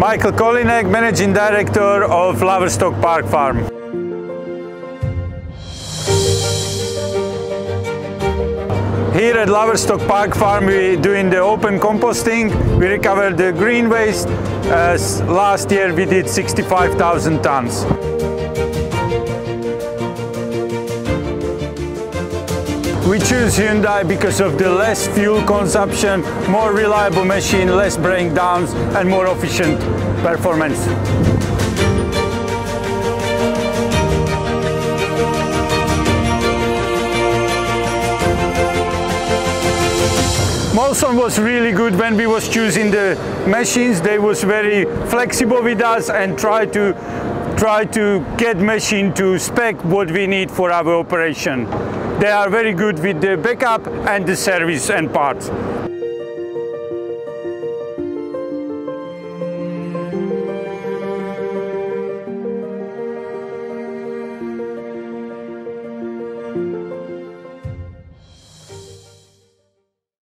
Michael Kolinek, Managing Director of Laverstoke Park Farm. Here at Laverstoke Park Farm we're doing the open composting. We recovered the green waste. Uh, last year we did 65,000 tons. We choose Hyundai because of the less fuel consumption, more reliable machine, less breakdowns and more efficient performance. Molson was really good when we was choosing the machines. They was very flexible with us and try to try to get machine to spec what we need for our operation. They are very good with the backup and the service and parts.